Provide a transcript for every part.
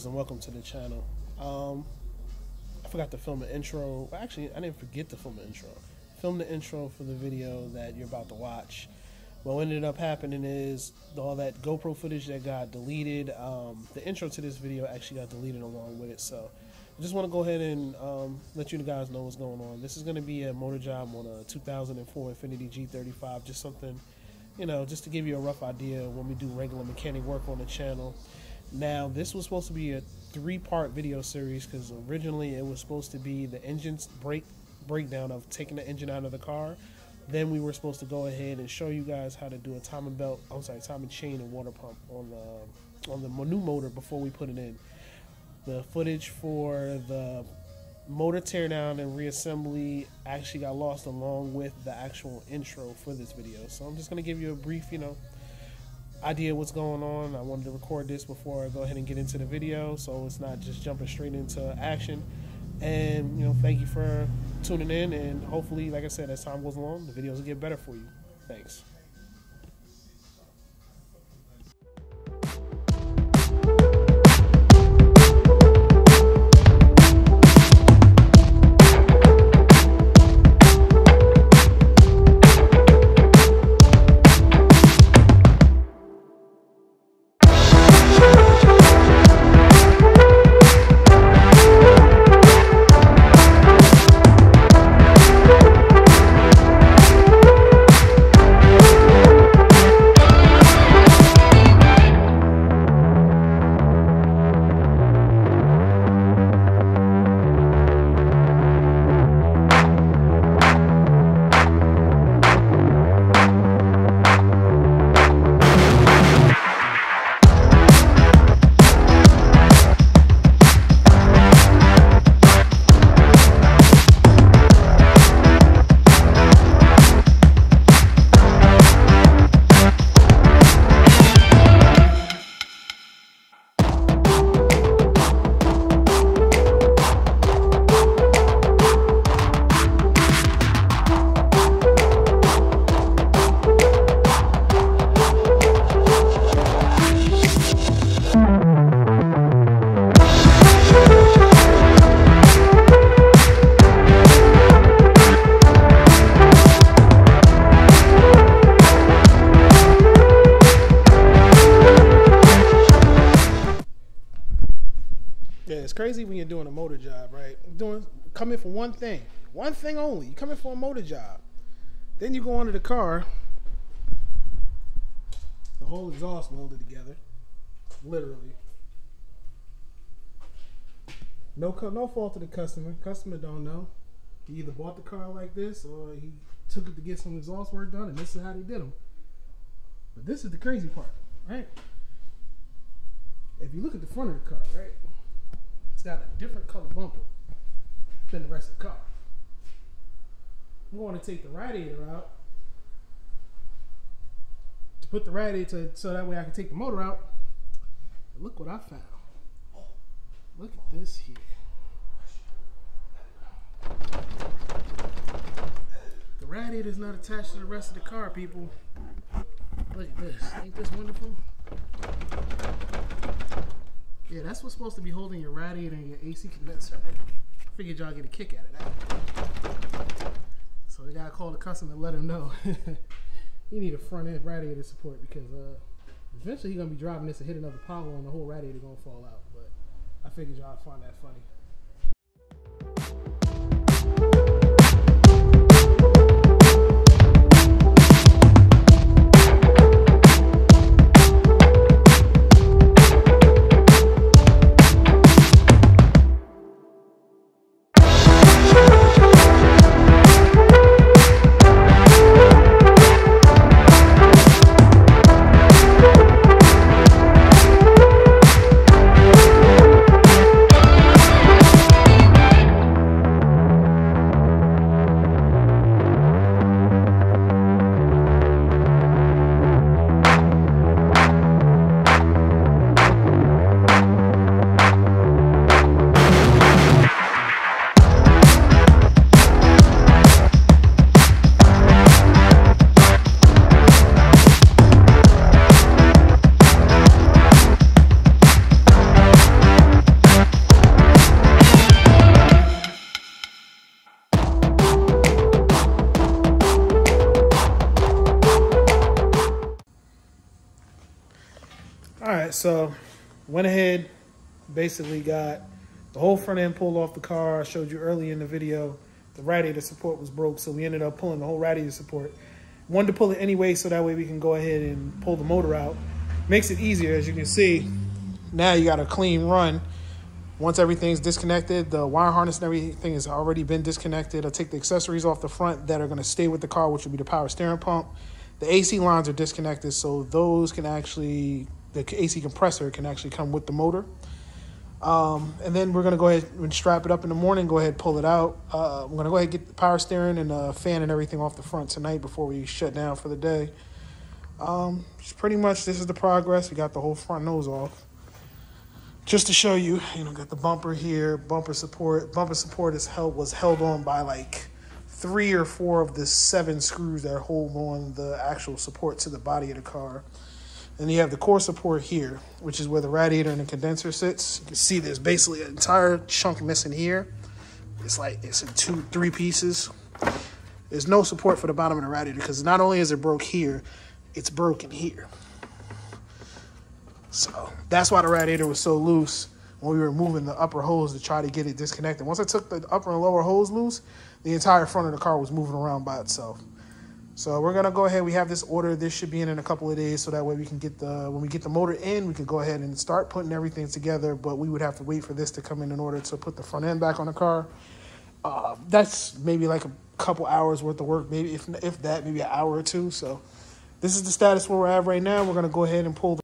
guys, and welcome to the channel. Um, I forgot to film an intro. Actually, I didn't forget to film an intro. Film the intro for the video that you're about to watch. What ended up happening is all that GoPro footage that got deleted. Um, the intro to this video actually got deleted along with it. So I just want to go ahead and um, let you guys know what's going on. This is going to be a motor job on a 2004 Infiniti G35. Just something, you know, just to give you a rough idea when we do regular mechanic work on the channel. Now, this was supposed to be a three-part video series because originally it was supposed to be the engine's break breakdown of taking the engine out of the car. Then we were supposed to go ahead and show you guys how to do a timing belt, I'm sorry, timing chain and water pump on the on the new motor before we put it in. The footage for the motor teardown and reassembly actually got lost along with the actual intro for this video. So I'm just gonna give you a brief, you know, idea what's going on. I wanted to record this before I go ahead and get into the video, so it's not just jumping straight into action. And you know, thank you for tuning in, and hopefully, like I said, as time goes along, the videos will get better for you. Thanks. Only. You coming for a motor job, then you go under the car. The whole exhaust welded together, literally. No, no fault of the customer. Customer don't know. He either bought the car like this, or he took it to get some exhaust work done, and this is how they did them. But this is the crazy part, right? If you look at the front of the car, right? It's got a different color bumper than the rest of the car. I'm going to take the radiator out to put the radiator so that way I can take the motor out. And look what I found. Look at this here. The radiator is not attached to the rest of the car, people. Look at this. Ain't this wonderful? Yeah, that's what's supposed to be holding your radiator and your AC condenser. I figured y'all get a kick out of that. So we gotta call the customer and let him know. he need a front end radiator support because uh, eventually he's gonna be driving this and hit another pothole and the whole radiator gonna fall out. But I figured y'all find that funny. So went ahead, basically got the whole front end pulled off the car. I showed you early in the video. The radiator support was broke, so we ended up pulling the whole radiator support. Wanted to pull it anyway, so that way we can go ahead and pull the motor out. Makes it easier, as you can see. Now you got a clean run. Once everything's disconnected, the wire harness and everything has already been disconnected. I'll take the accessories off the front that are going to stay with the car, which will be the power steering pump. The AC lines are disconnected, so those can actually, the AC compressor can actually come with the motor. Um, and then we're going to go ahead and strap it up in the morning, go ahead pull it out. Uh, I'm going to go ahead and get the power steering and the fan and everything off the front tonight before we shut down for the day. Um, pretty much this is the progress. We got the whole front nose off. Just to show you, you know, got the bumper here, bumper support. Bumper support is held was held on by like three or four of the seven screws that hold on the actual support to the body of the car. And you have the core support here, which is where the radiator and the condenser sits. You can see there's basically an entire chunk missing here. It's like it's in two, three pieces. There's no support for the bottom of the radiator because not only is it broke here, it's broken here. So that's why the radiator was so loose when we were moving the upper hose to try to get it disconnected. Once I took the upper and lower hose loose, the entire front of the car was moving around by itself. So we're gonna go ahead. We have this order. This should be in in a couple of days, so that way we can get the when we get the motor in, we can go ahead and start putting everything together. But we would have to wait for this to come in in order to put the front end back on the car. Uh, that's maybe like a couple hours worth of work, maybe if if that, maybe an hour or two. So this is the status where we're at right now. We're gonna go ahead and pull. The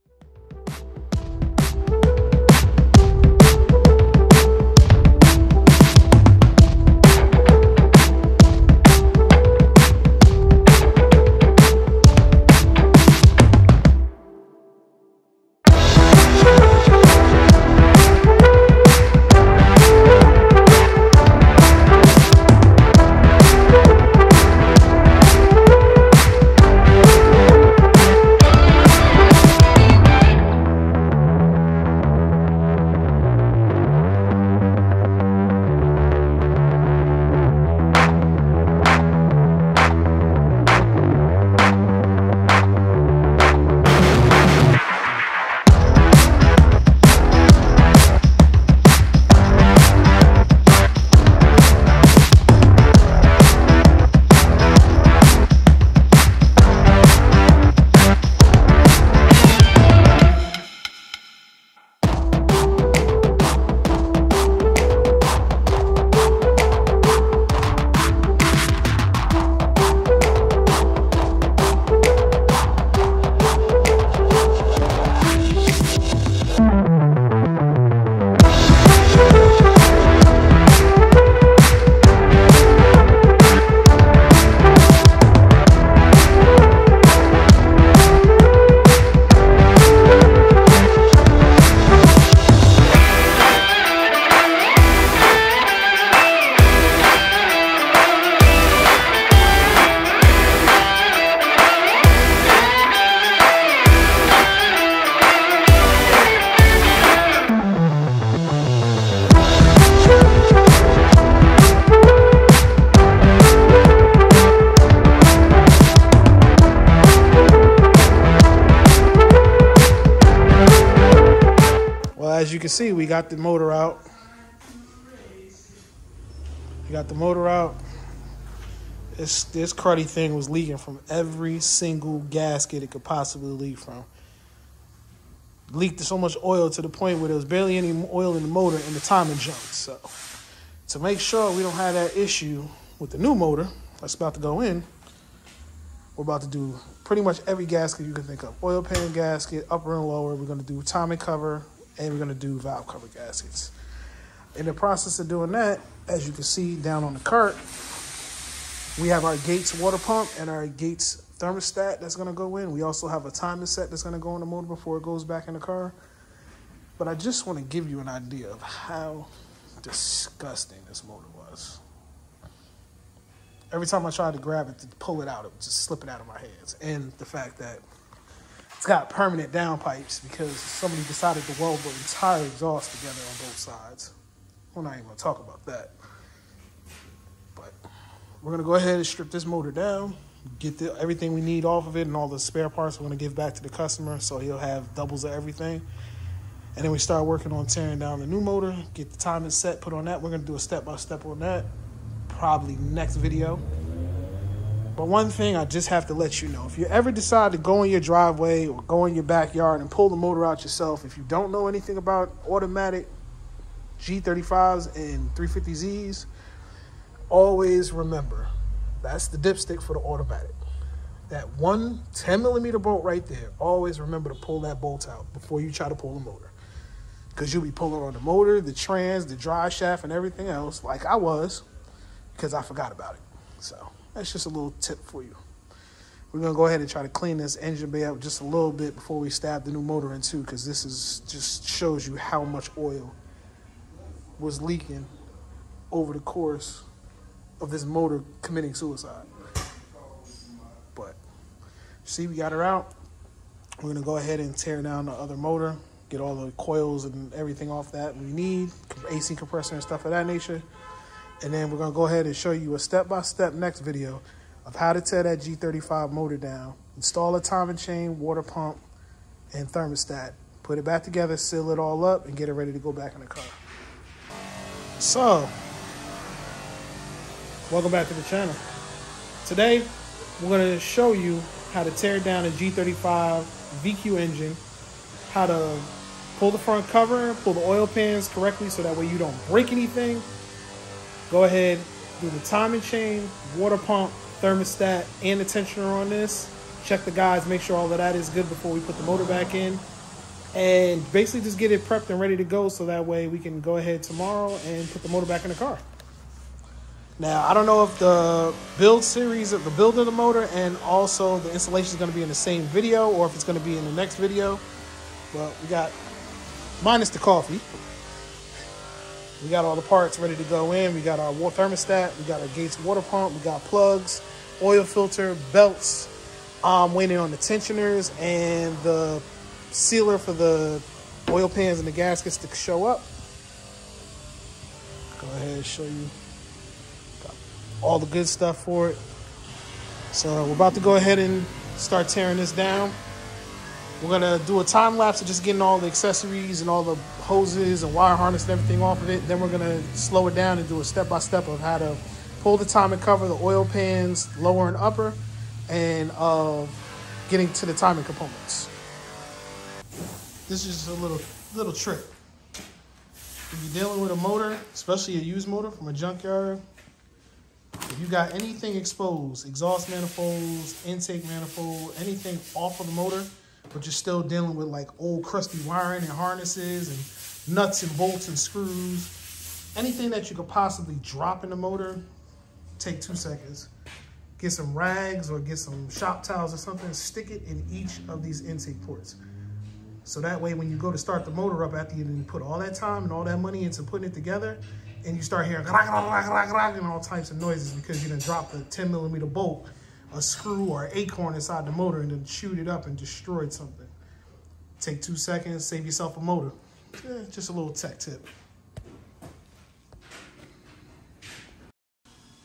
can see, we got the motor out. We got the motor out. This this cruddy thing was leaking from every single gasket it could possibly leak from. Leaked so much oil to the point where there was barely any oil in the motor and the timing jumped. So to make sure we don't have that issue with the new motor that's about to go in, we're about to do pretty much every gasket you can think of. Oil pan gasket, upper and lower. We're going to do timing cover, and we're going to do valve cover gaskets. In the process of doing that, as you can see down on the cart, we have our Gates water pump and our Gates thermostat that's going to go in. We also have a timer set that's going to go in the motor before it goes back in the car. But I just want to give you an idea of how disgusting this motor was. Every time I tried to grab it to pull it out, it would just slip it out of my hands. And the fact that it's got permanent downpipes because somebody decided to weld the entire exhaust together on both sides. We're not even to talk about that. But we're to go ahead and strip this motor down. get the, everything we need off of it and all the spare parts we're to give back to the customer so he'll have doubles of everything. And then we start working on tearing down the new motor, get the timing set, put on that. We're to do a step by step on that, probably next video. But one thing I just have to let you know if you ever decide to go in your driveway or go in your backyard and pull the motor out yourself, if you don't know anything about automatic G35s and 350Zs, always remember that's the dipstick for the automatic. That one 10 millimeter bolt right there, always remember to pull that bolt out before you try to pull the motor. Because you'll be pulling on the motor, the trans, the drive shaft, and everything else, like I was, because I forgot about it. So that's just a little tip for you. We're gonna go ahead and try to clean this engine bay up just a little bit before we stab the new motor in too, because this is just shows you how much oil was leaking over the course of this motor committing suicide. But see, we got her out. We're gonna go ahead and tear down the other motor, get all the coils and everything off that we need, AC compressor and stuff of that nature. And then we're gonna go ahead and show you a step-by-step next video of how to tear that G35 motor down, install a timing chain, water pump, and thermostat. Put it back together, seal it all up, and get it ready to go back in the car. So, welcome back to the channel. Today, we're gonna show you how to tear down a G35 VQ engine, how to pull the front cover, pull the oil pans correctly so that way you don't break anything. Go ahead, do the timing chain, water pump, thermostat, and the tensioner on this. Check the guides, make sure all of that is good before we put the motor back in. And basically just get it prepped and ready to go so that way we can go ahead tomorrow and put the motor back in the car. Now, I don't know if the build series of the build of the motor and also the installation is going to be in the same video or if it's going to be in the next video. But we got, minus the coffee, we got all the parts ready to go in. We got our thermostat, we got our Gates water pump, we got plugs, oil filter, belts. I'm waiting on the tensioners and the sealer for the oil pans and the gaskets to show up. Go ahead and show you all the good stuff for it. So we're about to go ahead and start tearing this down. We're gonna do a time lapse of just getting all the accessories and all the hoses and wire harness and everything off of it. Then we're gonna slow it down and do a step by step of how to pull the timing cover, the oil pans, lower and upper, and uh, getting to the timing components. This is just a little little trick. If you're dealing with a motor, especially a used motor from a junkyard, if you got anything exposed, exhaust manifolds, intake manifold, anything off of the motor, but you're still dealing with like old crusty wiring and harnesses and nuts and bolts and screws, anything that you could possibly drop in the motor, take two seconds. Get some rags or get some shop towels or something, stick it in each of these intake ports. So that way when you go to start the motor up after you put all that time and all that money into putting it together, and you start hearing and all types of noises because you done dropped a 10 millimeter bolt, a screw or acorn inside the motor and then chewed it up and destroyed something. Take two seconds, save yourself a motor. Eh, just a little tech tip.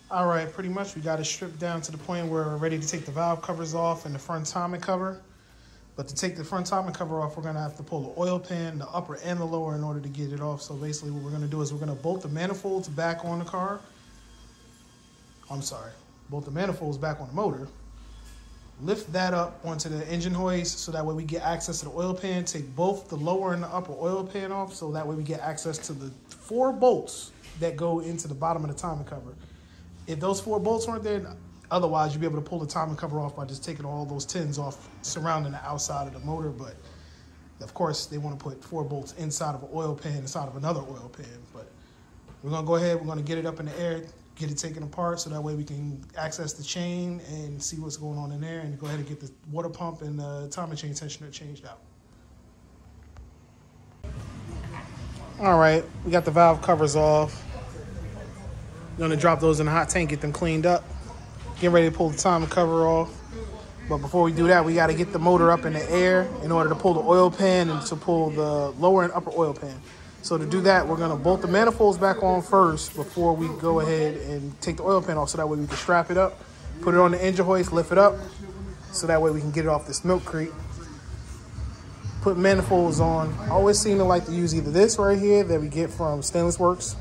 All right, pretty much we got it stripped down to the point where we're ready to take the valve covers off and the front timing cover. But to take the front timing cover off, we're gonna have to pull the oil pan, the upper and the lower in order to get it off. So basically what we're gonna do is we're gonna bolt the manifolds back on the car. I'm sorry, bolt the manifolds back on the motor. Lift that up onto the engine hoist so that way we get access to the oil pan. Take both the lower and the upper oil pan off so that way we get access to the four bolts that go into the bottom of the timing cover. If those four bolts weren't there, Otherwise, you'll be able to pull the timing cover off by just taking all those tins off surrounding the outside of the motor. But of course, they want to put four bolts inside of an oil pan, inside of another oil pan. But we're going to go ahead, we're going to get it up in the air, get it taken apart so that way we can access the chain and see what's going on in there and go ahead and get the water pump and the timing chain tensioner changed out. All right, we got the valve covers off. Gonna drop those in the hot tank, get them cleaned up. Getting ready to pull the timing cover off. But before we do that, we got to get the motor up in the air in order to pull the oil pan and to pull the lower and upper oil pan. So to do that, we're to bolt the manifolds back on first before we go ahead and take the oil pan off so that way we can strap it up Put it on the engine hoist, lift it up, so that way we can get it off this milk crate. Put manifolds on. I always seem to like to use either this right here that we get from Stainless Works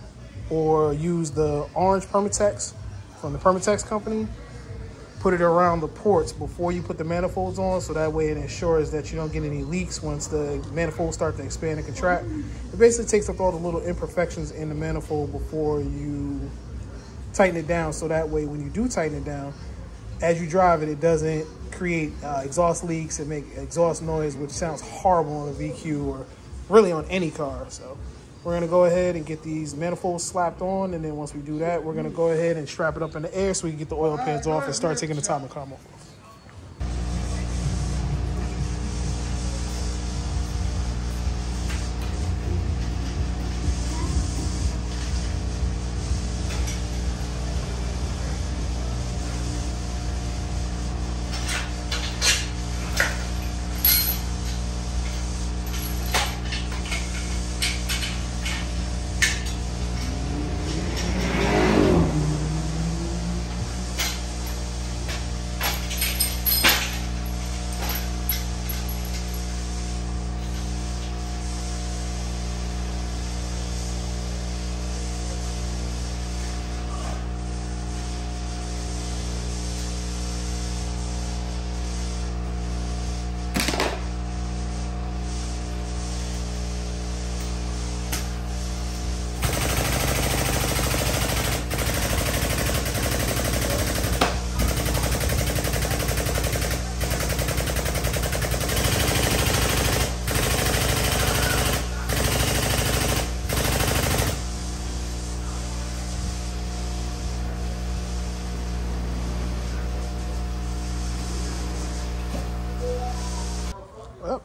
or use the orange Permatex from the Permatex company. Put it around the ports before you put the manifolds on so that way it ensures that you don't get any leaks once the manifolds start to expand and contract. It basically takes up all the little imperfections in the manifold before you tighten it down so that way when you do tighten it down, as you drive it, it doesn't create uh, exhaust leaks and make exhaust noise, which sounds horrible on a VQ or really on any car. So we're gonna go ahead and get these manifolds slapped on, and then once we do that, we're gonna go ahead and strap it up in the air so we can get the oil pans off and start taking the time to come off.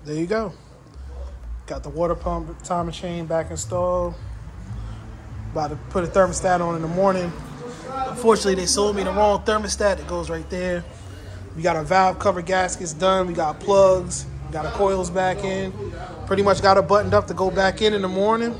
There you go. Got the water pump timer chain back installed. About to put a thermostat on in the morning. Unfortunately, they sold me the wrong thermostat. It goes right there. We got our valve cover gaskets done. We got plugs. Got our coils back in. Pretty much got it buttoned up to go back in in the morning.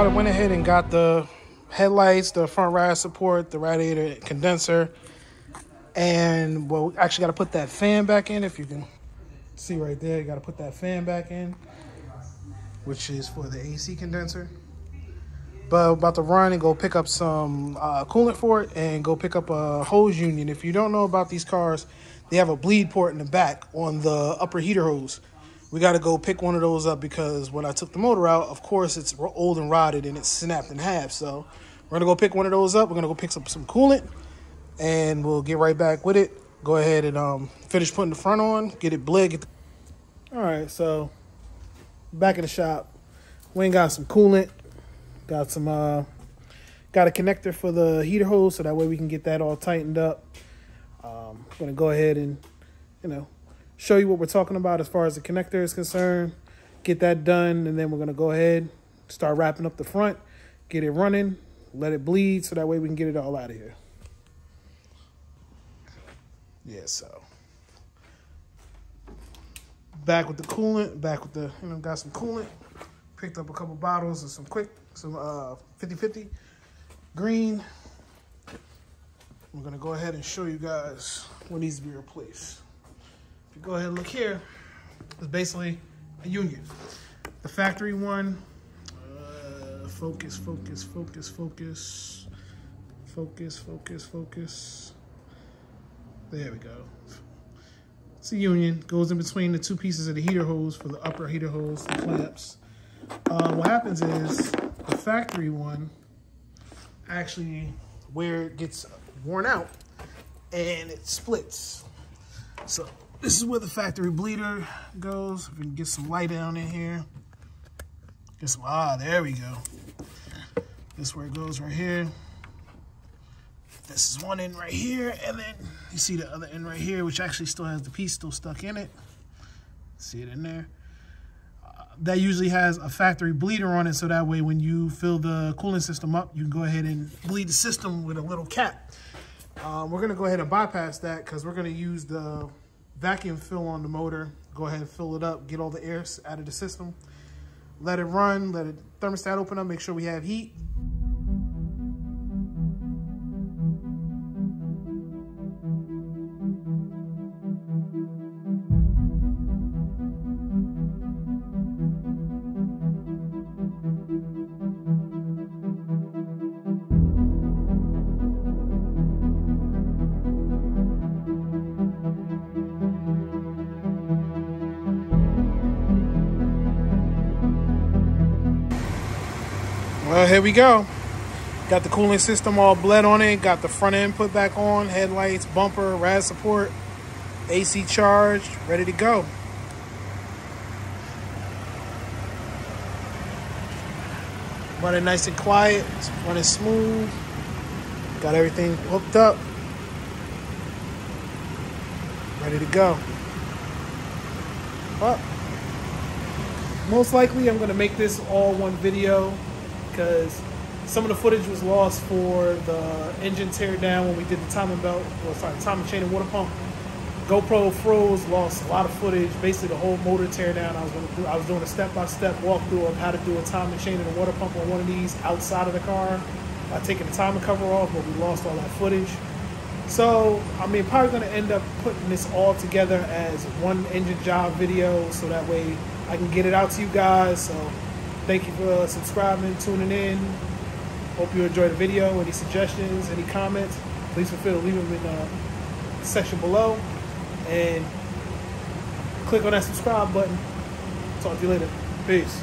Got. Went ahead and got the headlights, the front rad support, the radiator condenser, and well, we actually got to put that fan back in. If you can see right there, you got to put that fan back in, which is for the AC condenser. But about to run and go pick up some uh, coolant for it and go pick up a hose union. If you don't know about these cars, they have a bleed port in the back on the upper heater hose we got to go pick one of those up because when I took the motor out, of course, it's old and rotted and it's snapped in half. So we're going to go pick one of those up. We're going to go pick up some coolant and we'll get right back with it. Go ahead and um, finish putting the front on, get it bled. Get All right, so back in the shop. Wayne got some coolant, got some, uh, got a connector for the heater hose so that way we can get that all tightened up. Um, I'm going to go ahead and, you know, show you what we're talking about as far as the connector is concerned. Get that done, and then we're gonna go ahead, start wrapping up the front, get it running, let it bleed, so that way we can get it all out of here. Yeah, so back with the coolant, back with the you know got some coolant, picked up a couple bottles of some quick some uh 50-50 green. We're gonna go ahead and show you guys what needs to be replaced. You go ahead and look here, it's basically a union. The factory one, uh, focus, focus, focus, focus, focus, focus, focus. There we go. It's a union, goes in between the two pieces of the heater hose for the upper heater hose, the clamps. Uh, what happens is the factory one actually where it gets worn out and it splits. So this is where the factory bleeder goes. If we can get some light down in here. Get some, ah, there we go. This is where it goes right here. This is one end right here, and then you see the other end right here, which actually still has the piece still stuck in it. See it in there. Uh, that usually has a factory bleeder on it, so that way when you fill the cooling system up, you can go ahead and bleed the system with a little cap. Um, we're gonna go ahead and bypass that because we're gonna use the vacuum fill on the motor. Go ahead and fill it up, get all the air out of the system. Let it run, let it thermostat open up, make sure we have heat. Here we go. Got the cooling system all bled on it. Got the front end put back on. Headlights, bumper, rad support, AC charged, ready to go. running nice and quiet. It's running smooth. Got everything hooked up. Ready to go. Well, most likely I'm gonna make this all one video because some of the footage was lost for the engine tear down when we did the timing belt, or sorry, timing chain and water pump. GoPro froze, lost a lot of footage. Basically, the whole motor tear down. I was gonna do, I was doing a step by step walkthrough of how to do a timing chain and a water pump on one of these outside of the car by taking the timing cover off, but we lost all that footage. So, I mean, probably gonna end up putting this all together as one engine job video, so that way I can get it out to you guys. So, thank you for subscribing, tuning in. Hope you enjoyed the video. Any suggestions, any comments, please feel free to leave them in the section below. And click on that subscribe button. Talk to you later. Peace.